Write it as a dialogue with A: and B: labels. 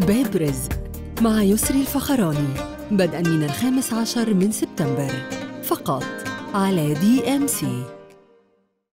A: باب رزق مع يسري الفخراني بدءا من الخامس عشر من سبتمبر فقط على دي ام سي